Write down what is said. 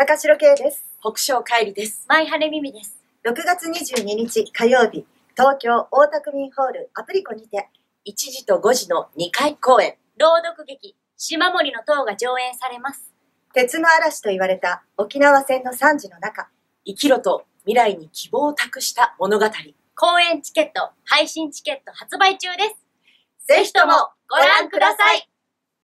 高城慶です。北昇帰りです。舞羽耳です。6月22日火曜日、東京大田区民ホールアプリコにて、1時と5時の2回公演。朗読劇、島森の塔が上演されます。鉄の嵐と言われた沖縄戦の惨事の中、生きろと未来に希望を託した物語。公演チケット、配信チケット発売中です。ぜひともご覧ください。